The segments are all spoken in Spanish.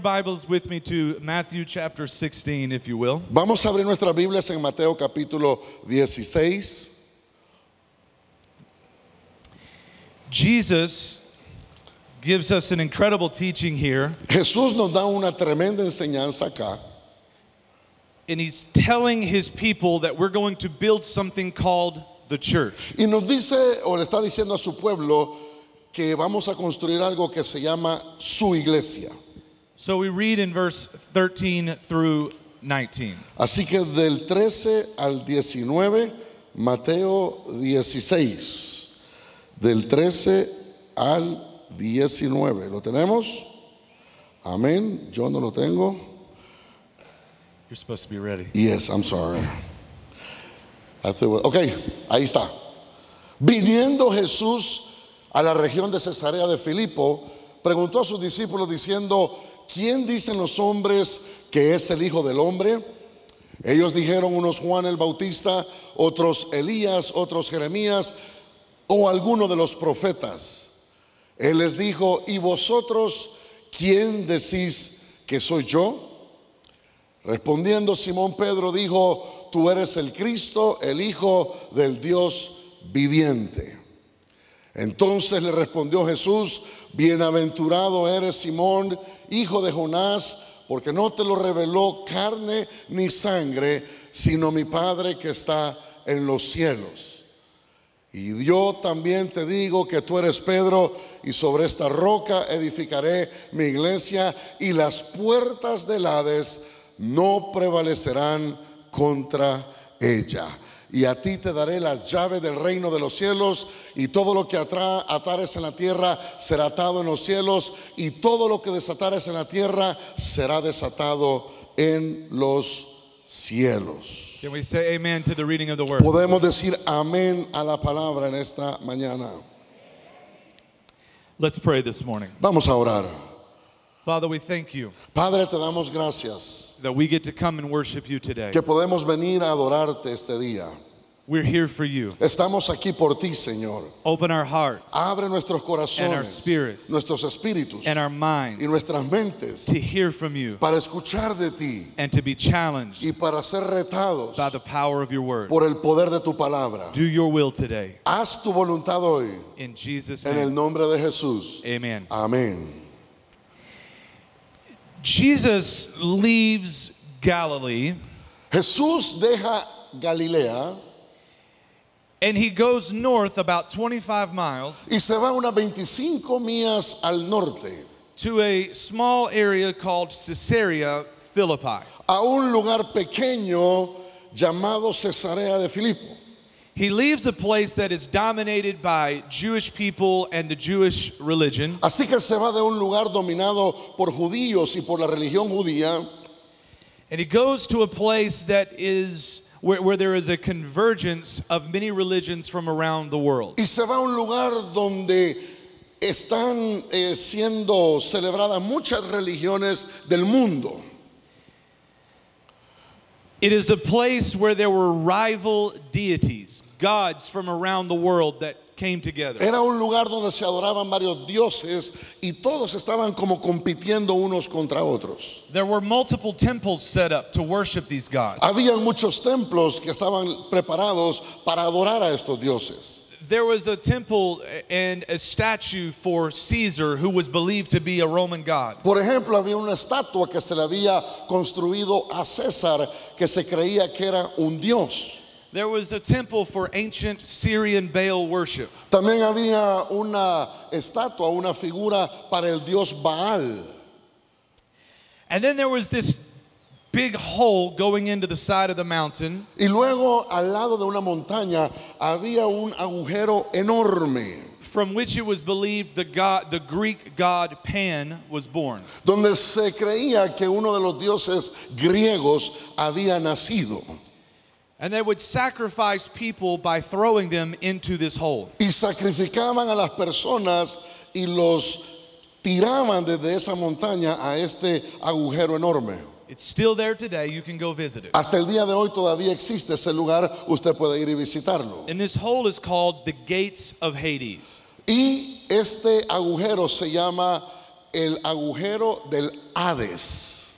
Your Bibles with me to Matthew chapter 16, if you will. Vamos a abrir nuestras Biblias en Mateo capítulo 16. Jesus gives us an incredible teaching here, Jesús nos da una tremenda enseñanza acá. and he's telling his people that we're going to build something called the church. Y nos dice, o le está diciendo a su pueblo, que vamos a construir algo que se llama su iglesia. So we read in verse 13 through 19. Así que del 13 al 19, Mateo 16. Del 13 al 19. ¿Lo tenemos? Amén. Yo no lo tengo. You're supposed to be ready. Yes, I'm sorry. I thought- Ok, ahí está. Viniendo Jesús a la región de Cesarea de Filipo, preguntó a sus discípulos diciendo, ¿quién dicen los hombres que es el Hijo del Hombre? Ellos dijeron unos Juan el Bautista, otros Elías, otros Jeremías o alguno de los profetas. Él les dijo, ¿y vosotros quién decís que soy yo? Respondiendo Simón Pedro dijo, tú eres el Cristo, el Hijo del Dios viviente. Entonces le respondió Jesús, bienaventurado eres Simón, hijo de Jonás, porque no te lo reveló carne ni sangre, sino mi Padre que está en los cielos. Y yo también te digo que tú eres Pedro y sobre esta roca edificaré mi iglesia y las puertas del Hades no prevalecerán contra ella. Y a ti te daré las llaves del reino de los cielos y todo lo que atares en la tierra será atado en los cielos y todo lo que desatares en la tierra será desatado en los cielos. Can we say amen to the reading of the word? Podemos decir amén a la palabra en esta mañana. Let's pray this morning. Vamos a orar. Father, we thank you Padre, te damos gracias that we get to come and worship you today. que podemos venir a adorarte este día. We're here for you. Estamos aquí por ti, Señor. Open our hearts Abre nuestros And our corazones, spirits. nuestros espíritus and our y minds nuestras mentes to hear from you para escuchar de ti and to be challenged y para ser retados by the power of your word. por el poder de tu palabra. Do your will today. Haz tu voluntad hoy In Jesus' en el name. nombre de Jesús. Amen. Amén. Jesus leaves Galilee Jesús deja Galilea and he goes north about 25 miles y se va unas 25 millas al norte. to a small area called Caesarea Philippi. a un lugar pequeño llamado Cesarea de Filipo. He leaves a place that is dominated by Jewish people and the Jewish religion, Así que se va de un lugar dominado por judíos y por la religión judía and he goes to a place that is where, where there is a convergence of many religions from around the world. y se va a un lugar donde están eh, siendo celebradas muchas religiones del mundo. It is a place where there were rival deities, gods from around the world that came together. Era un lugar donde se adoraban varios dioses y todos estaban como compitiendo unos contra otros. There were multiple temples set up to worship these gods. Habían muchos templos que estaban preparados para adorar a estos dioses. There was a temple and a statue for Caesar, who was believed to be a Roman god. Por ejemplo, había una estatua que se le había construido a César que se creía que era un dios. There was a temple for ancient Syrian Baal worship. También había una estatua, una figura para el dios Baal. And then there was this big hole going into the side of the mountain, Y luego al lado de una montaña había un agujero enorme from which it was believed the god, the Greek god Pan was born. donde se creía que uno de los dioses griegos había nacido. And they would sacrifice people by throwing them into this hole. Y sacrificaban a las personas y los tiraban desde esa montaña a este agujero enorme. It's still there today. You can go visit it. Hasta el día de hoy todavía existe ese lugar, usted puede ir y visitarlo. And this hole is called the Gates of Hades. Y este agujero se llama el agujero del Hades.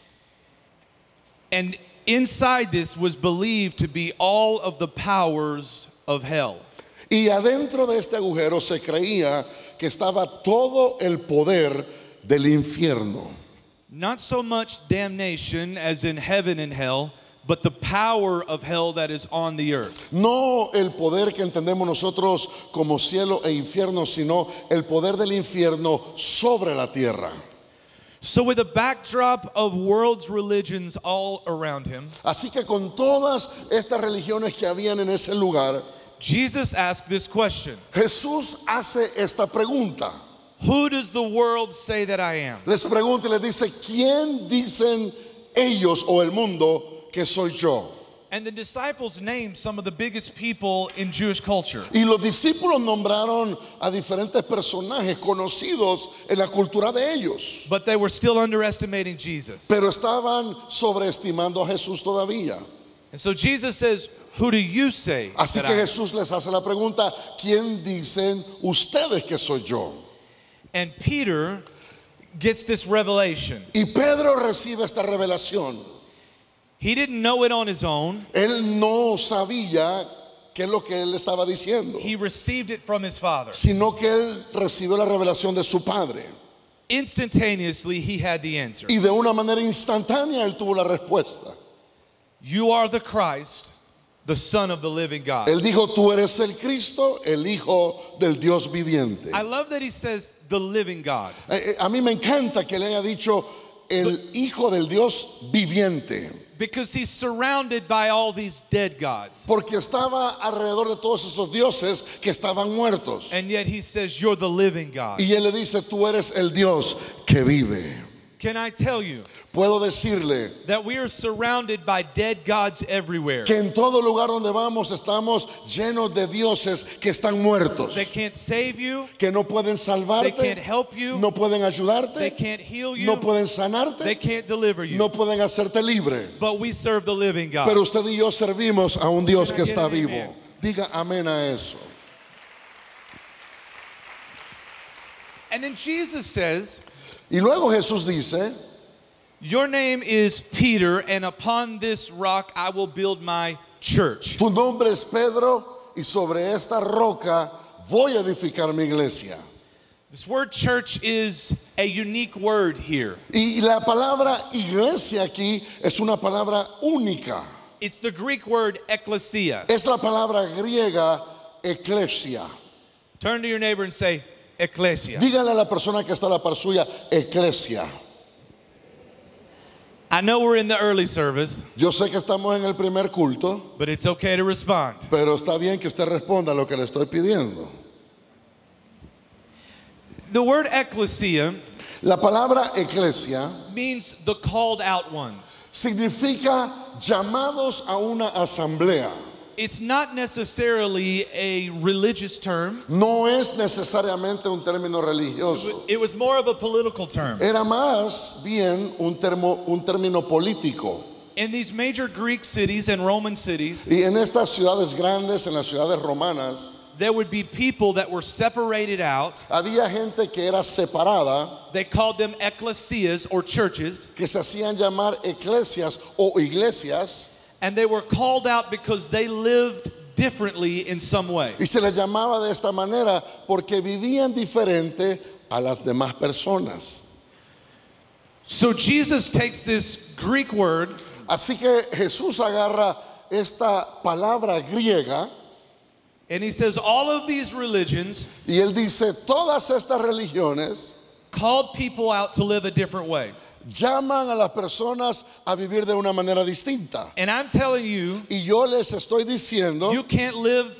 And inside this was believed to be all of the powers of hell. Y adentro de este agujero se creía que estaba todo el poder del infierno. Not so much damnation as in heaven and hell, but the power of hell that is on the earth. No el poder que entendemos nosotros como cielo e infierno, sino el poder del infierno sobre la tierra. So, with a backdrop of world's religions all around him, Así que con todas estas religiones que habían en ese lugar, Jesus asked this question Jesús hace esta pregunta. Who does the world say that I am? Les pregunta y les dice, ¿quién dicen ellos o el mundo que soy yo? And the disciples named some of the biggest people in Jewish culture. Y los discípulos nombraron a diferentes personajes conocidos en la cultura de ellos, But they were still underestimating Jesus. pero estaban sobreestimando a Jesús todavía. And so Jesus says, Who do you say? Así que Jesús les hace la pregunta, ¿quién dicen ustedes que soy yo? And Peter gets this revelation. Y Pedro recibe esta revelación. He didn't know it on his own, Él no sabía qué es lo que él estaba diciendo, he received it from his father. sino que él recibió la revelación de su padre. Instantaneously, he had the answer. Y de una manera instantánea él tuvo la respuesta. You are the Christ, the Son of the living God. Él dijo, tú eres el Cristo, el Hijo del Dios viviente. I love that he says the living God. Eh, eh, A mí me encanta que le haya dicho el Hijo del Dios viviente, Because he's surrounded by all these dead gods. porque estaba alrededor de todos esos dioses que estaban muertos. And yet he says, You're the living God. Y él le dice, tú eres el Dios que vive. Can I tell you Puedo decirle that we are surrounded by dead gods everywhere? que en todo lugar donde vamos estamos llenos de dioses que están muertos, They can't save you, que no pueden they can't help you, no pueden they can't heal you, no pueden they can't deliver you. no pueden hacerte libre. But we serve the living God. Pero usted y yo servimos a un Dios que está vivo. amen? Diga amén a eso. And then Jesus says, Y luego Jesús dice, Your name is Peter, and upon this rock I will build my church. tu nombre es Pedro y sobre esta roca voy a edificar mi iglesia. This word church is a unique word here. Y la palabra iglesia aquí es una palabra única. It's the Greek word ecclesia. Es la palabra griega eclesia. Turn to your neighbor and say, ecclesia. Dígale a la persona que está a la par suya, eclesia. I know we're in the early service, Yo sé que estamos en el primer culto, but it's okay to respond. pero está bien que usted responda a lo que le estoy pidiendo. The word ecclesia La palabra eclesia means the called out ones. significa llamados a una asamblea. It's not necessarily a religious term, No es necesariamente un término religioso. it was more of a political term. Era más bien un, termo- un término político. In these major Greek cities and Roman cities, Y en estas ciudades grandes, en las ciudades romanas, there would be people that were separated out. había gente que era separada, They called them ecclesias or churches, que se hacían llamar eclesias o iglesias, and they were called out because they lived differently in some way. y se les llamaba de esta manera porque vivían diferente a las demás personas. So Jesus takes this Greek word Así que Jesús agarra esta palabra griega and he says, All of these religions y él dice, todas estas religiones called people out to live a different way. Llaman a las personas a vivir de una manera distinta. And I'm telling you, Y yo les estoy diciendo you can't live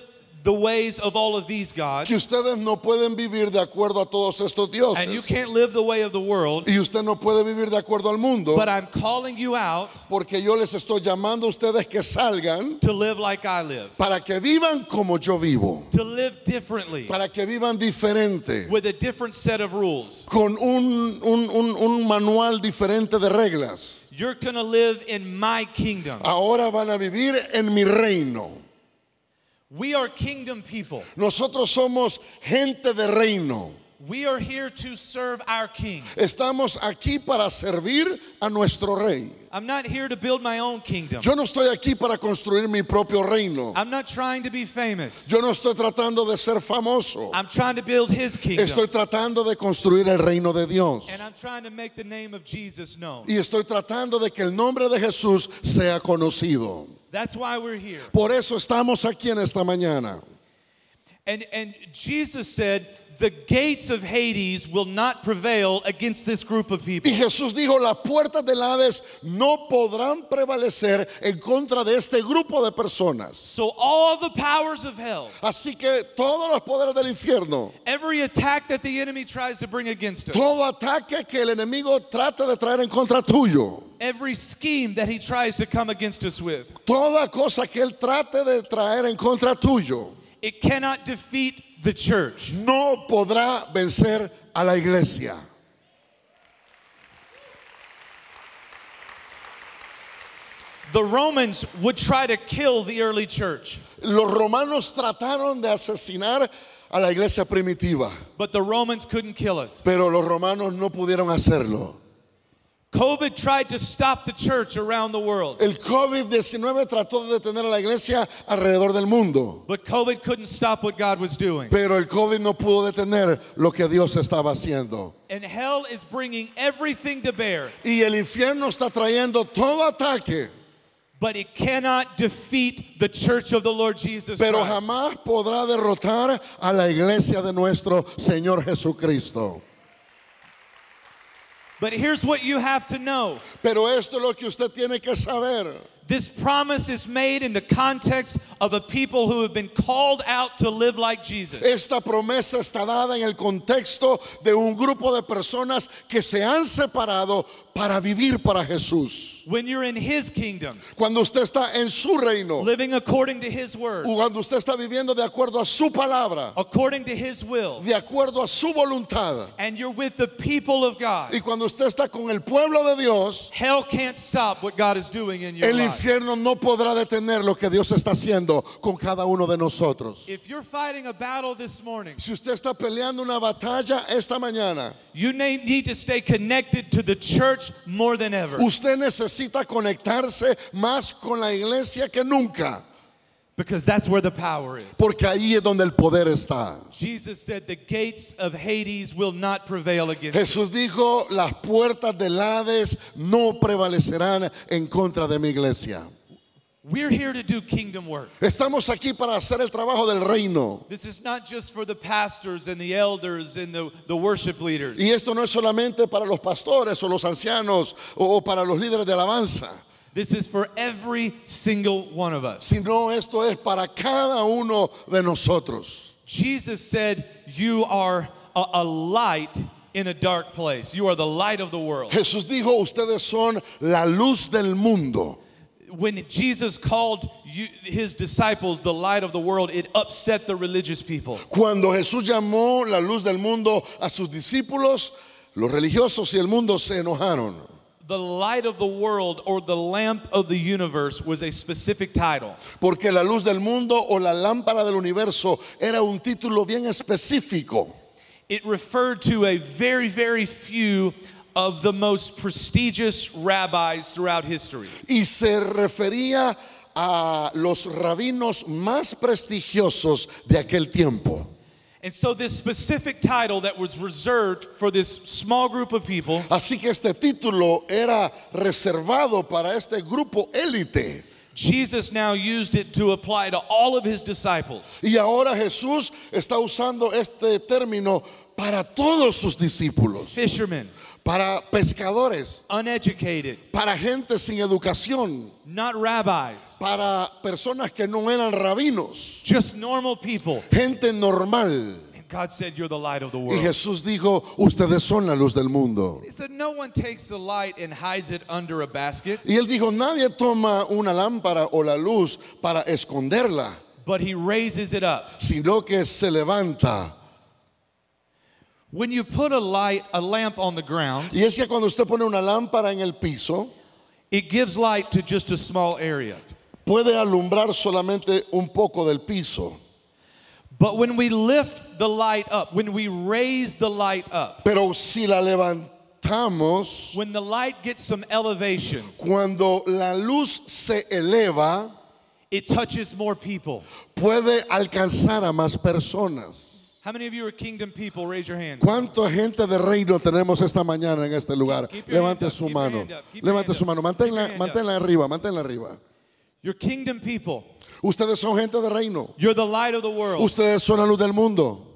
the ways of all of these gods, que ustedes no pueden vivir de acuerdo a todos estos and you dioses. can't live the way of the world, Y usted no puede vivir de acuerdo al mundo but I'm calling you out porque yo les estoy llamando a ustedes que salgan to live like I live, para que vivan como yo vivo, to live differently, para que vivan diferente, with a different set of rules. con un, un- un- un manual diferente de reglas. You're going to live in my kingdom. Ahora van a vivir en mi reino. We are kingdom people. Nosotros somos gente de reino. We are here to serve our king. Estamos aquí para servir a nuestro rey. I'm not here to build my own kingdom. Yo no estoy aquí para construir mi propio reino. I'm not trying to be famous. Yo no estoy tratando de ser famoso. I'm trying to build his kingdom. Estoy tratando de construir el reino de Dios. And I'm trying to make the name of Jesus known. Y estoy tratando de que el nombre de Jesús sea conocido. That's why we're here. Por eso estamos aquí en esta mañana. And and Jesus said, "The gates of Hades will not prevail against this group of people." Y Jesús dijo, las puertas del Hades no podrán prevalecer en contra de este grupo de personas. So all the powers of hell, Así que todos los poderes del infierno, every attack that the enemy tries to bring against us, todo ataque que el enemigo trate de traer en contra tuyo, every scheme that he tries to come against us with, toda cosa que él trate de traer en contra tuyo, it cannot defeat the church. no podrá vencer a la iglesia. The Romans would try to kill the early church, Los romanos trataron de asesinar a la iglesia primitiva, but the Romans couldn't kill us. pero los romanos no pudieron hacerlo. COVID tried to stop the church around the world, El COVID-19 trató de detener a la iglesia alrededor del mundo, but COVID couldn't stop what God was doing. pero el COVID no pudo detener lo que Dios estaba haciendo. And hell is bringing everything to bear, Y el infierno está trayendo todo ataque, but it cannot defeat the church of the Lord Jesus pero Christ. jamás podrá derrotar a la iglesia de nuestro Señor Jesucristo. But here's what you have to know. Pero esto es lo que usted tiene que saber. This promise is made in the context of a people who have been called out to live like Jesus. Esta promesa está dada en el contexto de un grupo de personas que se han separado para vivir para Jesús. When you're in His kingdom, Cuando usted está en su reino, living according to His word, cuando usted está viviendo de acuerdo a su palabra, according to His will, de acuerdo a su voluntad, and you're with the people of God, y cuando usted está con el pueblo de Dios, hell can't stop what God is doing in your el life. infierno no podrá detener lo que Dios está haciendo con cada uno de nosotros. If you're fighting a battle this morning, Si usted está peleando una batalla esta mañana, you need to stay connected to the church more than ever. usted necesita conectarse más con la iglesia que nunca. Because that's where the power is. Porque ahí es donde el poder está. Jesus said, The gates of Hades will not prevail against. Jesús dijo, las puertas del Hades no prevalecerán en contra de mi iglesia. We're here to do kingdom work. Estamos aquí para hacer el trabajo del reino. This is not just for the pastors and the elders and the, the worship leaders. Y esto no es solamente para los pastores o los ancianos o, o para los líderes de alabanza, This is for every single one of us. sino esto es para cada uno de nosotros. Jesus said, You are a, a light in a dark place. You are the light of the world. Jesús dijo, ustedes son la luz del mundo. When Jesus called you, his disciples the light of the world, it upset the religious people. Cuando Jesús llamó la luz del mundo a sus discípulos, los religiosos y el mundo se enojaron. The light of the world or the lamp of the universe was a specific title. Porque la luz del mundo o la lámpara del universo era un título bien específico. It referred to a very, very few of the most prestigious rabbis throughout history. Y se refería a los rabinos más prestigiosos de aquel tiempo. And so, this specific title that was reserved for this small group of people Así que este título era reservado para este grupo élite. Jesus now used it to apply to all of his disciples. Y ahora Jesús está usando este término para todos sus discípulos, Fishermen, para pescadores, uneducated, para gente sin educación, not rabbis, para personas que no eran rabinos, just normal people. gente normal. And God said, You're the light of the Y world. Jesús dijo, ustedes son la luz del mundo. He said, No one takes the light and hides it under a basket, Y él dijo, nadie toma una lámpara o la luz para esconderla, but he raises it up. sino que se levanta. When you put a light, a lamp on the ground, Y es que cuando usted pone una lámpara en el piso, it gives light to just a small area. puede alumbrar solamente un poco del piso. But when we lift the light up, when we raise the light up, Pero si la levantamos, when the light gets some elevation, cuando la luz se eleva, it touches more people. puede alcanzar a más personas. How many of you are kingdom people? Raise your hand. ¿Cuánta gente de reino tenemos esta mañana en este lugar? Keep your hand Levante up, su keep your mano. hand up, keep your Levante hand su up, mano. keep your Manténla, hand up. manténla arriba, manténla arriba. You're kingdom people. Ustedes son gente de reino. You're the light of the world. Ustedes son la luz del mundo.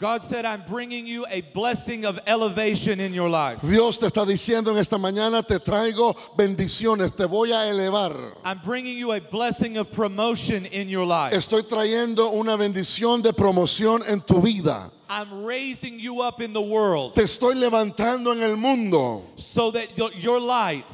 God said, I'm bringing you a blessing of elevation in your life. Dios te está diciendo en esta mañana, te traigo bendiciones, te voy a elevar. I'm bringing you a blessing of promotion in your life. Estoy trayendo una bendición de promoción en tu vida. I'm raising you up in the world Te estoy levantando en el mundo so that your- your light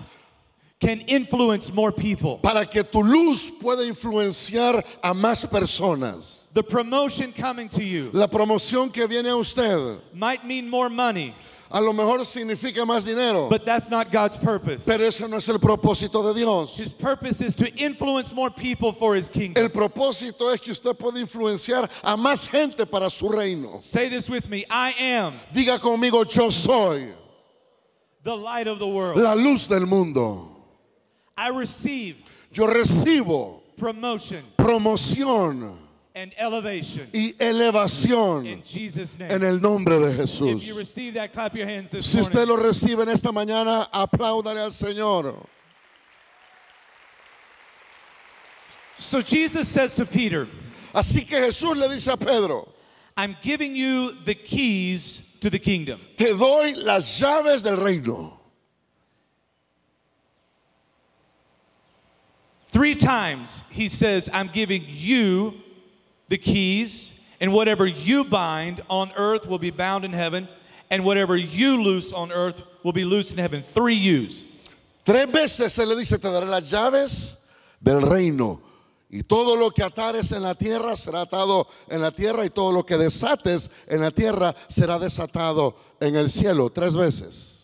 can influence more people. para que tu luz pueda influenciar a más personas. The promotion coming to you La promoción que viene a usted might mean more money, a lo mejor significa más dinero, but that's not God's purpose. pero ese no es el propósito de Dios. His purpose is to influence more people for his kingdom. El propósito es que usted pueda influenciar a más gente para su reino. Say this with me I am Diga conmigo, yo soy the light of the world. la luz del mundo. I receive Yo recibo promotion promoción and elevation y elevación in Jesus' en name. el nombre de If you Jesús. receive that, clap your hands this Si usted morning. lo recibe en esta mañana, apláudale al Señor. So Jesus says to Peter, Así que Jesús le dice a Pedro, I'm giving you the keys to the kingdom. te doy las llaves del reino. Three times he says, I'm giving you the keys, and whatever you bind on earth will be bound in heaven, and whatever you loose on earth will be loosed in heaven. Three yous. Tres veces se le dice, te daré las llaves del reino. Y todo lo que atares en la tierra será atado en la tierra y todo lo que desates en la tierra será desatado en el cielo. Tres veces.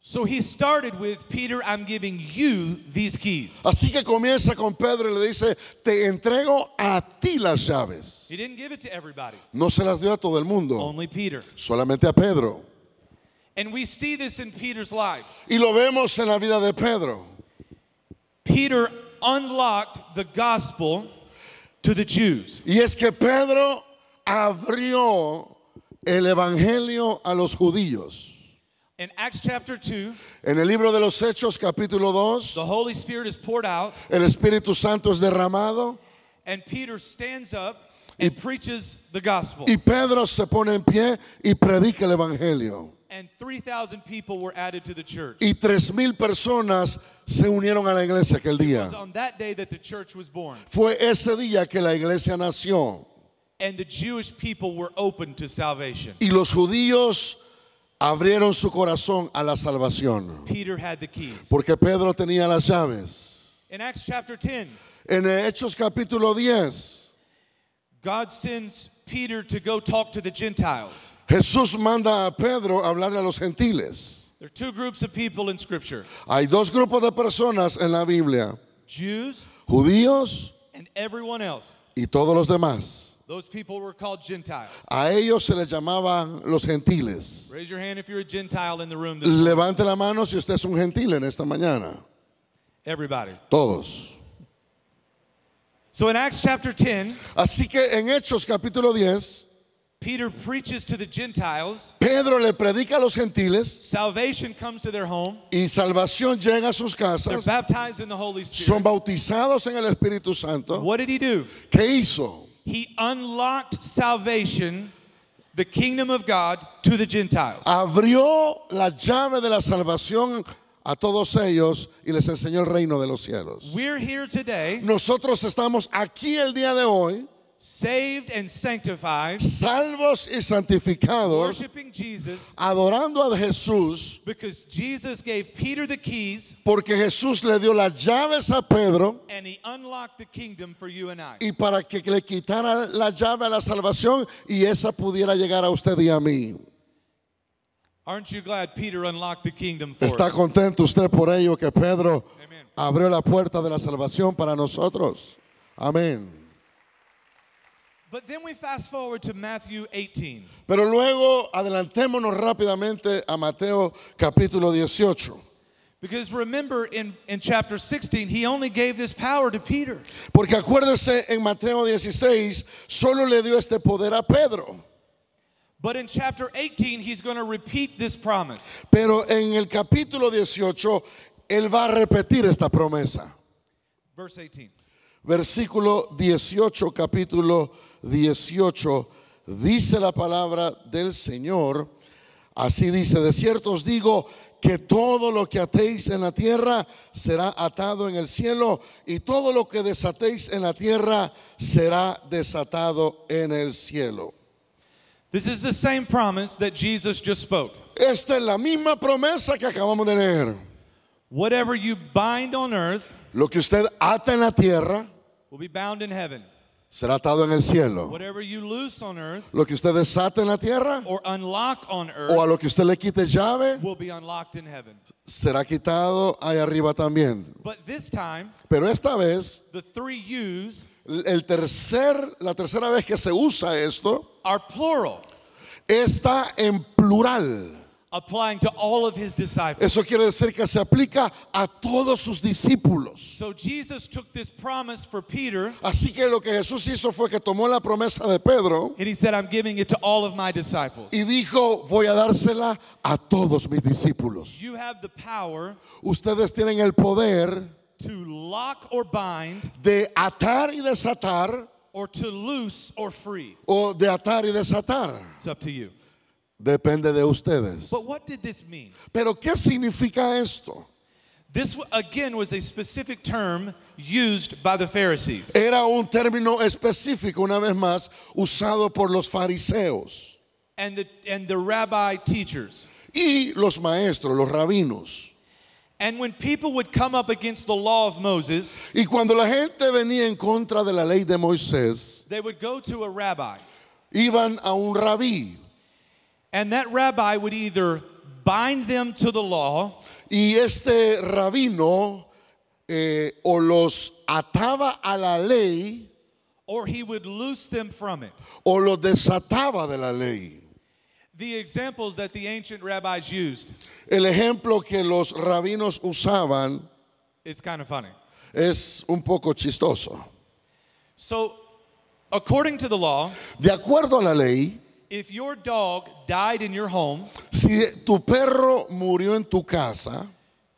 So he started with Peter, I'm giving you these keys. Así que comienza con Pedro y le dice, te entrego a ti las llaves. He didn't give it to everybody, No se las dio a todo el mundo, only Peter. solamente a Pedro. And we see this in Peter's life. Y lo vemos en la vida de Pedro. Peter unlocked the gospel to the Jews. Y es que Pedro abrió el evangelio a los judíos. In Acts chapter 2, En el libro de los Hechos, capítulo 2, the Holy Spirit is poured out, el Espíritu Santo es derramado and Peter stands up and preaches the gospel. y Pedro se pone en pie y predica el evangelio. And 3,000 people were added to the church. Y tres mil personas se unieron a la iglesia aquel It día. was on that day that the church was born. Fue ese día que la iglesia nació. And the Jewish people were open to salvation. Y los judíos abrieron su corazón a la salvación. Peter had the keys. Porque Pedro tenía las llaves. In Acts chapter 10, En Hechos capítulo 10, God sends Peter to go talk to the Gentiles. Jesús manda a Pedro a hablarle a los gentiles. There are two groups of people in Scripture Hay dos grupos de personas en la Biblia, Jews judíos and everyone else. y todos los demás. Those people were called Gentiles. A ellos se les llamaban los gentiles. Raise your hand if you're a Gentile in the room. This morning. Levante la mano si usted es un gentil en esta mañana. Everybody. Todos. So in Acts chapter 10, Así que en Hechos capítulo 10, Peter preaches to the Gentiles. Pedro le predica a los gentiles Salvation comes to their home. y salvación llega a sus They're casas. baptized in the Holy Son Spirit. bautizados en el Espíritu Santo. What did he do? ¿Qué hizo? He unlocked salvation, the kingdom of God, to the Gentiles. Abrió la llave de la salvación a todos ellos y les enseñó el reino de los cielos. We're here today, Nosotros estamos aquí el día de hoy, saved and sanctified, salvos y santificados, worshiping Jesus, adorando a Jesús, because Jesus gave Peter the keys porque Jesús le dio las llaves a Pedro and he unlocked the kingdom for you and I. y para que le quitara la llave a la salvación y esa pudiera llegar a usted y a mí. Aren't you glad Peter unlocked the kingdom for ¿Está contento usted por ello que Pedro Amen. abrió la puerta de la salvación para nosotros? Amén. But then we fast forward to Matthew 18. Pero luego adelantémonos rápidamente a Mateo capítulo 18. Because remember, in, in chapter 16, he only gave this power to Peter. Porque acuérdese en Mateo 16, solo le dio este poder a Pedro. But in chapter 18, he's going to repeat this promise. Pero en el capítulo 18, él va a repetir esta promesa. Verse 18. Versículo 18, capítulo 18, dice la palabra del Señor. Así dice, de cierto os digo que todo lo que atéis en la tierra será atado en el cielo y todo lo que desatéis en la tierra será desatado en el cielo. This is the same promise that Jesus just spoke. Esta es la misma promesa que acabamos de leer. Whatever you bind on earth Lo que usted ata en la tierra will be bound in heaven. será atado en el cielo. Whatever you loose on earth Lo que usted desata en la tierra or unlock on o a earth lo que usted le quite llave will be unlocked in heaven. será quitado ahí arriba también. But this time, Pero esta vez, the three U's el tercer, la tercera vez que se usa esto, are plural, está en plural. Applying to all of his disciples. Eso quiere decir que se aplica a todos sus discípulos. So Jesus took this promise for Peter Así que lo que Jesús hizo fue que tomó la promesa de Pedro and he said, I'm giving it to all of my disciples. y dijo, voy a dársela a todos mis discípulos. You have the power Ustedes tienen el poder to lock or bind de atar y desatar or to loose or free. o de atar y desatar. It's up to you. Depende de ustedes. But what did this mean? Pero ¿qué significa esto? This again was a specific term used by the Pharisees. Era un término específico, una vez más, usado por los fariseos and the and the rabbi teachers. y los maestros, los rabinos. And when people would come up against the law of Moses, Y cuando la gente venía en contra de la ley de Moisés, they would go to a rabbi, iban a un rabí and that rabbi would either bind them to the law y este rabino eh, o los ataba a la ley or he would loose them from it. o los desataba de la ley. The examples that the ancient rabbis used El ejemplo que los rabinos usaban is kind of funny. es un poco chistoso. So, according to the law, De acuerdo a la ley, if your dog died in your home, si tu perro murió en tu casa,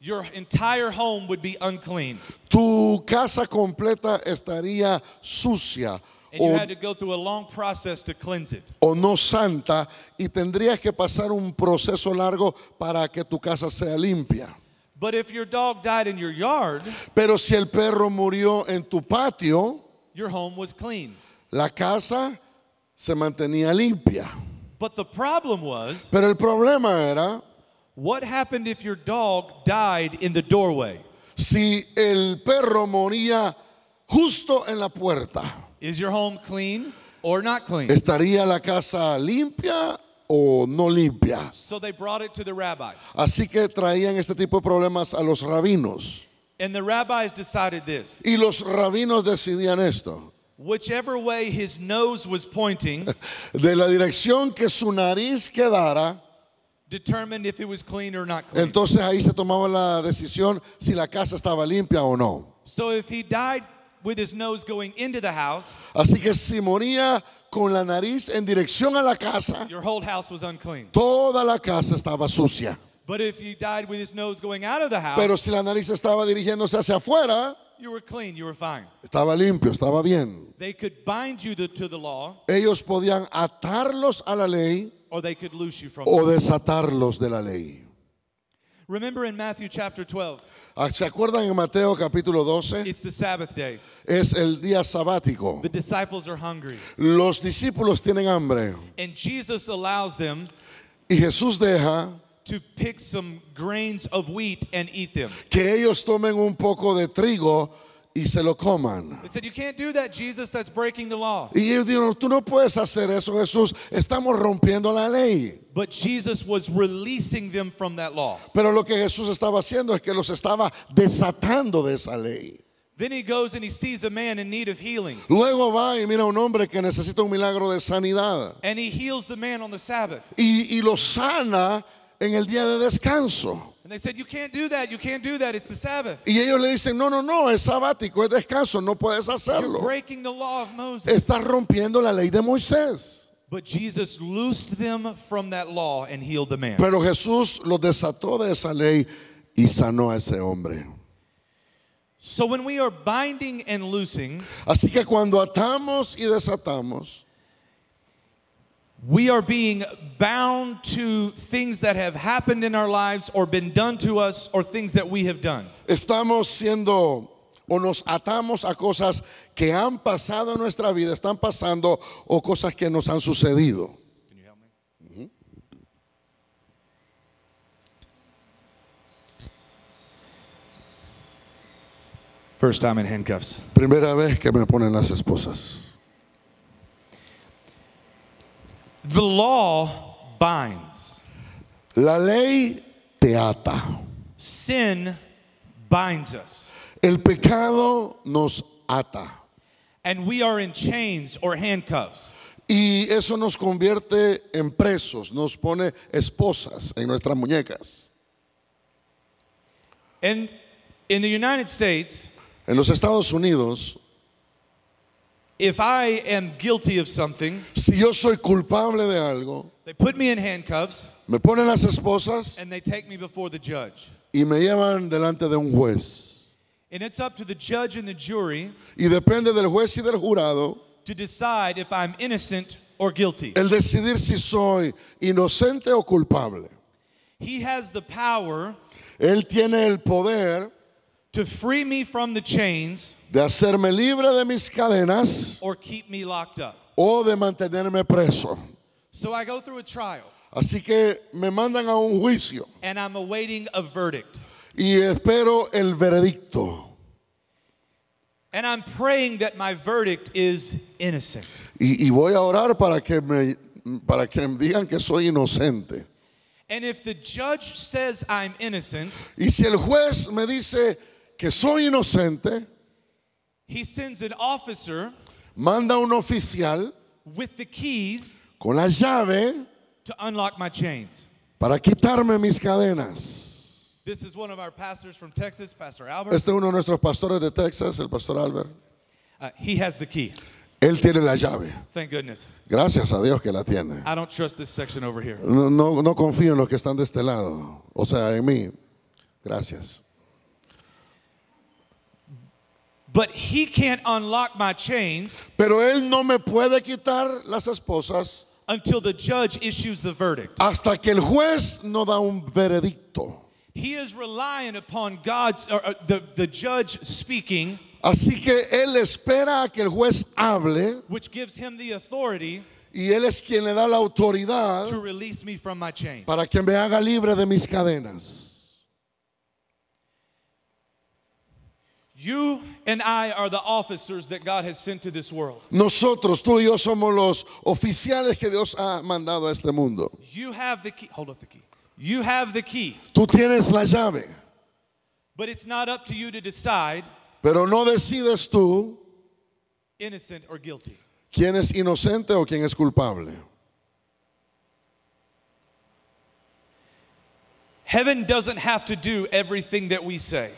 your entire home would be unclean. tu casa completa estaría sucia And you o, had to go through a long process to cleanse it. o no santa y tendrías que pasar un proceso largo para que tu casa sea limpia. But if your dog died in your yard, Pero si el perro murió en tu patio, your home was clean. la casa se mantenía limpia. But the problem was, Pero el problema era what happened if your dog died in the doorway? si el perro moría justo en la puerta. Is your home clean or not clean? ¿Estaría la casa limpia o no limpia? So they brought it to the rabbis. Así que traían este tipo de problemas a los rabinos. And the rabbis decided this Y los rabinos decidían esto. Whichever way his nose was pointing De la dirección que su nariz quedara, determined if it was clean or not clean. entonces ahí se tomaba la decisión si la casa estaba limpia o no. So if he died with his nose going into the house, Así que si moría con la nariz en dirección a la casa, your whole house was unclean. toda la casa estaba sucia. But if he died with his nose going out of the house, Pero si la nariz estaba dirigiéndose hacia afuera, you were clean, you were fine. estaba limpio, estaba bien. They could bind you to, to the law Ellos podían atarlos a la ley or they could loose you from o it. desatarlos de la ley. Remember in Matthew chapter 12, Ah, ¿Se acuerdan en Mateo capítulo 12? it's the Sabbath day. Es el día sabático. The disciples are hungry. Los discípulos tienen hambre And Jesus allows them y Jesús deja to pick some grains of wheat and eat them. que ellos tomen un poco de trigo y se lo coman. They said, You can't do that, Jesus. That's breaking the law. Y ellos dijeron, tú no puedes hacer eso, Jesús, estamos rompiendo la ley. But Jesus was releasing them from that law. Pero lo que Jesús estaba haciendo es que los estaba desatando de esa ley. Then he goes and he sees a man in need of healing. Luego va y mira a un hombre que necesita un milagro de sanidad. And he heals the man on the Sabbath. Y, y lo sana en el día de descanso. And they said, You can't do that. You can't do that. It's the Sabbath. Y ellos le dicen, no, no, no, es sabático, es descanso, no puedes You're hacerlo. breaking the law of Moses. Estás rompiendo la ley de Moisés. But Jesus loosed them from that law and healed the man. Pero Jesús los desató de esa ley y sanó a ese hombre. So when we are binding and loosing, Así que cuando atamos y desatamos, we are being bound to things that have happened in our lives or been done to us or things that we have done. estamos siendo o nos atamos a cosas que han pasado en nuestra vida, están pasando o cosas que nos han sucedido. Can you help me? First time in handcuffs. Primera vez que me ponen las esposas. The law binds. La ley te ata. Sin binds us. El pecado nos ata. And we are in chains or handcuffs. Y eso nos convierte en presos, nos pone esposas en nuestras muñecas. And in the United States, En los Estados Unidos, if I am guilty of something, si yo soy culpable de algo, they put me in handcuffs me ponen las esposas and they take me before the judge. y me llevan delante de un juez. And it's up to the judge and the jury Y depende del juez y del jurado to decide if I'm innocent or guilty. el decidir si soy inocente o culpable. He has the power Él tiene el poder to free me from the chains de hacerme libre de mis cadenas or keep me locked up. o de mantenerme preso. So I go through a trial Así que me mandan a un juicio and I'm awaiting a verdict. y espero el veredicto. And I'm praying that my verdict is innocent. Y, y voy a orar para que, me, para que me digan que soy inocente. And if the judge says I'm innocent, Y si el juez me dice que soy inocente, he sends an officer manda un oficial with the keys con la llave to unlock my chains. para quitarme mis cadenas. This is one of our pastors from Texas, Pastor Albert. Este es uno de nuestros pastores de Texas, el pastor Albert. Uh, he has the key. Él tiene la llave. Thank goodness. Gracias a Dios que la tiene. I don't trust this section over here. No, no, no confío en los que están de este lado, o sea, en mí. Gracias. But he can't unlock my chains Pero él no me puede quitar las esposas until the judge issues the verdict. hasta que el juez no da un veredicto. He is relying upon God's, or, uh, the, the judge speaking, Así que él espera a que el juez hable which gives him the authority y él es quien le da la autoridad to release me from my chains. para que me haga libre de mis cadenas. You and I are the officers that God has sent to this world. Nosotros, tú y yo somos los oficiales que Dios ha mandado a este mundo. You have the key. Hold up the key. You have the key. Tú tienes la llave, But it's not up to you to decide pero no decides tú innocent or guilty. quién es inocente o quién es culpable. Heaven doesn't have to do everything that we say.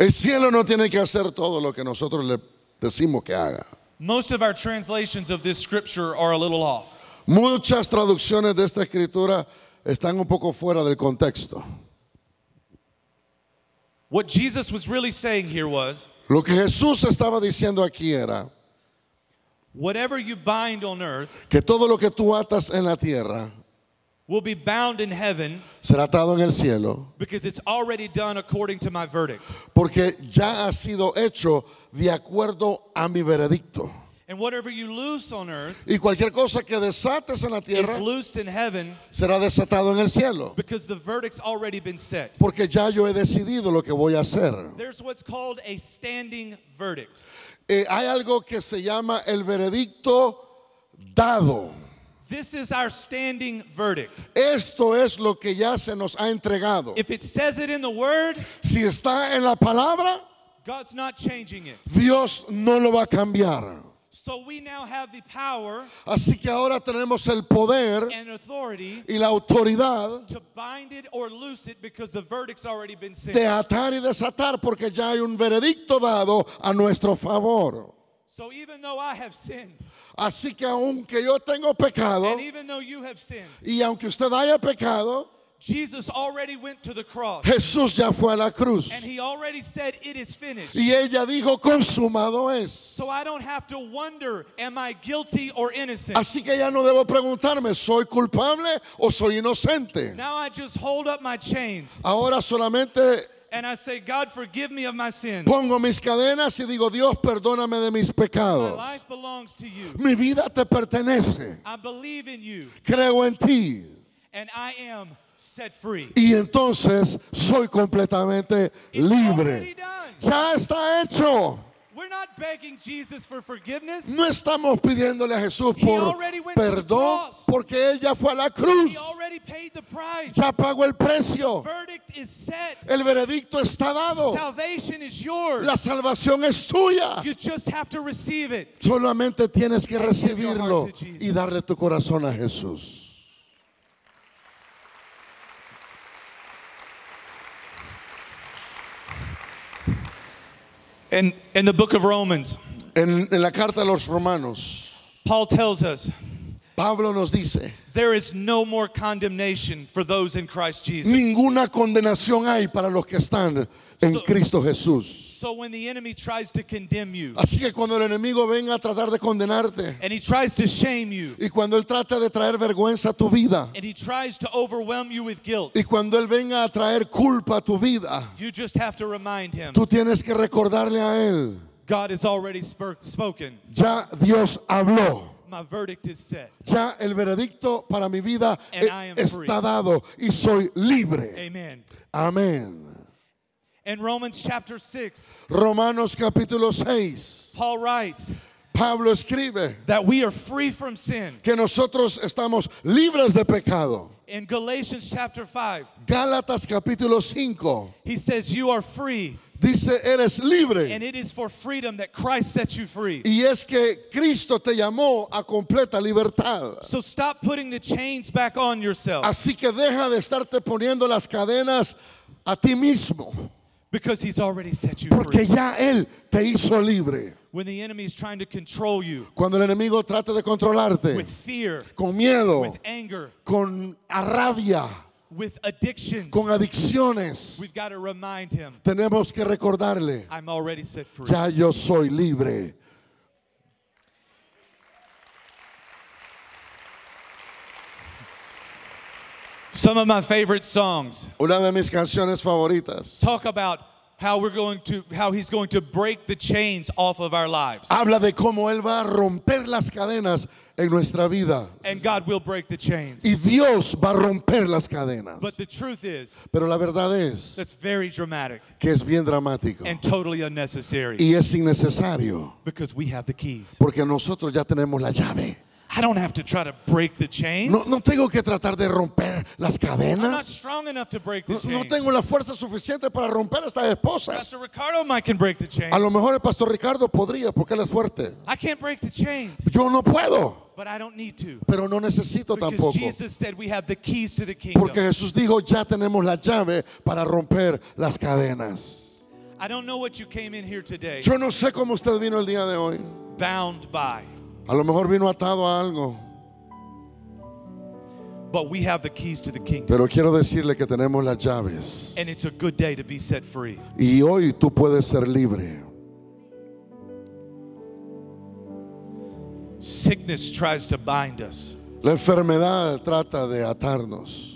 El cielo no tiene que hacer todo lo que nosotros le decimos que haga. Most of our translations of this scripture are a little off. Muchas traducciones de esta escritura están un poco fuera del contexto. What Jesus was really saying here was Lo que Jesús estaba diciendo aquí era whatever you bind on earth que todo lo que tú atas en la tierra will be bound in heaven será atado en el cielo, because it's already done according to my verdict. porque ya ha sido hecho de acuerdo a mi veredicto. And whatever you loose on earth Y cualquier cosa que desates en la is tierra loosed in heaven será desatado en el cielo, because the verdict's already been set. porque ya yo he decidido lo que voy a hacer. There's what's called a standing verdict. Eh, hay algo que se llama el veredicto dado. This is our standing verdict. Esto es lo que ya se nos ha entregado. If it says it in the word, Si está en la palabra, God's not changing it. Dios no lo va a cambiar. So we now have the power Así que ahora tenemos el poder and authority y la autoridad to bind it or loose it because the verdict's already been de atar y desatar porque ya hay un veredicto dado a nuestro favor. So even though I have sinned, Así que aunque yo tengo pecado and even though you have sinned, y aunque usted haya pecado, Jesus already went to the cross Jesús ya fue a la cruz. and he already said it is finished. Y ella dijo, consumado es. So I don't have to wonder, am I guilty or innocent? Así que ya no debo preguntarme, ¿soy culpable o soy inocente? Now I just hold up my chains Ahora solamente and I say, God, forgive me of my sins. pongo mis cadenas y digo, Dios, perdóname de mis My pecados. life belongs to you. Mi vida te pertenece. I believe in you Creo en ti. and I am set free. Y entonces soy completamente It's libre. Ya está hecho. No estamos pidiéndole a Jesús por perdón porque Él ya fue a la cruz. Ya pagó el precio. El veredicto está dado. La salvación es tuya. Solamente tienes que recibirlo y darle tu corazón a Jesús. In, in the book of Romans, En, en la carta a los romanos, Paul tells us Pablo nos dice, there is no more condemnation for those in Christ Jesus. ninguna condenación hay para los que están en So- Cristo Jesús. So when the enemy tries to condemn you Así que cuando el enemigo venga a tratar de condenarte and he tries to shame you y cuando él trate de traer vergüenza a tu vida and he tries to overwhelm you with guilt, y cuando él venga a traer culpa a tu vida, you just have to remind him tú tienes que recordarle a él, God has already spur- spoken. ya Dios habló. My verdict is set. Ya el veredicto para mi vida And I am está free. dado y soy libre. Amen. Amén. In Romans chapter 6, Romanos capítulo 6. Paul writes Pablo escribe that we are free from sin. que nosotros estamos libres de pecado. In Galatians chapter 5, Gálatas capítulo 5 he says, You are free, dice, eres libre. and it is for freedom that Christ sets you free. Y es que Cristo te llamó a completa libertad. So stop putting the chains back on yourself Así que deja de estarte poniendo las cadenas a ti mismo, because he's already set you porque free. ya Él te hizo libre. When the enemy is trying to control you Cuando el enemigo trate de controlarte with fear, con miedo, with anger, con rabia, with addictions, con adicciones, we've got to remind him, tenemos que recordarle, I'm already set free. ya yo soy libre. Some of my favorite songs. Una de mis canciones favoritas. Talk about how we're going to how he's going to break the chains off of our lives. habla de cómo Él va a romper las cadenas en nuestra vida. And God will break the chains. Y Dios va a romper las cadenas. But the truth is, Pero la verdad es that's very dramatic que es bien dramático and totally unnecessary y es innecesario because we have the keys. porque nosotros ya tenemos la llave. I don't have to try to break the chains. No, no tengo que tratar de romper las I'm not cadenas. strong enough to break the No, no chains. tengo la fuerza suficiente para romper estas esposas. Pastor Ricardo might can break the chains. A lo mejor el pastor Ricardo podría porque él es fuerte. I can't break the chains, Yo no puedo, but I don't need to. pero no necesito Because tampoco. Jesus said we have the keys to the kingdom. Porque Jesús dijo, ya tenemos la llave para romper las cadenas. I don't know what you came in here today Yo no sé cómo usted vino el día de hoy. bound by, A lo mejor vino atado a algo. but we have the keys to the kingdom. Pero quiero decirle que tenemos las llaves. And it's a good day to be set free. Y hoy tú puedes ser libre. Sickness tries to bind us, La enfermedad trata de atarnos.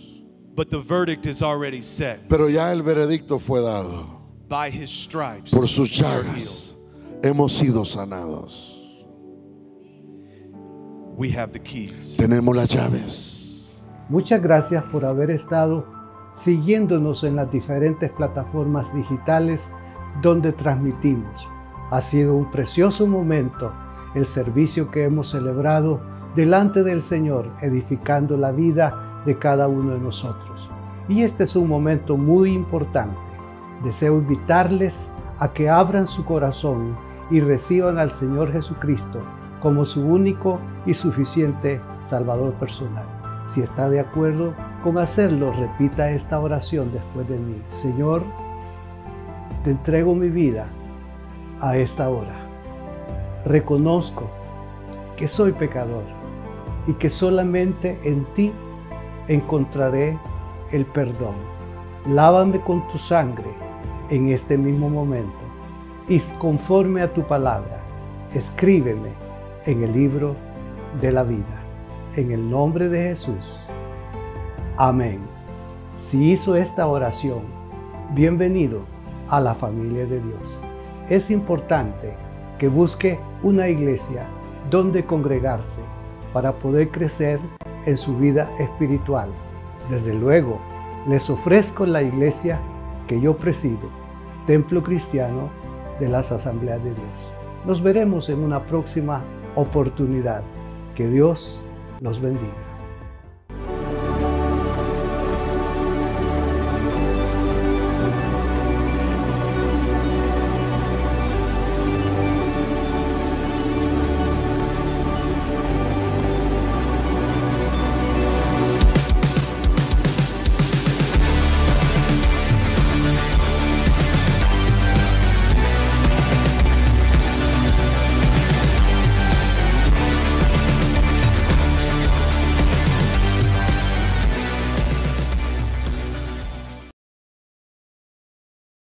but the verdict is already set. Pero ya el veredicto fue dado. By his stripes, Por sus llagas hemos sido sanados. We have the keys. Tenemos las llaves. Muchas gracias por haber estado siguiéndonos en las diferentes plataformas digitales donde transmitimos. Ha sido un precioso momento el servicio que hemos celebrado delante del Señor, edificando la vida de cada uno de nosotros. Y este es un momento muy importante. Deseo invitarles a que abran su corazón y reciban al Señor Jesucristo como su único y suficiente Salvador personal. Si está de acuerdo con hacerlo, repita esta oración después de mí. Señor, te entrego mi vida a esta hora. Reconozco que soy pecador y que solamente en ti encontraré el perdón. Lávame con tu sangre en este mismo momento y conforme a tu palabra, escríbeme en el libro de la vida. En el nombre de Jesús. Amén. Si hizo esta oración, bienvenido a la familia de Dios. Es importante que busque una iglesia donde congregarse para poder crecer en su vida espiritual. Desde luego, les ofrezco la iglesia que yo presido, Templo Cristiano de las Asambleas de Dios. Nos veremos en una próxima oportunidad. Que Dios los bendiga.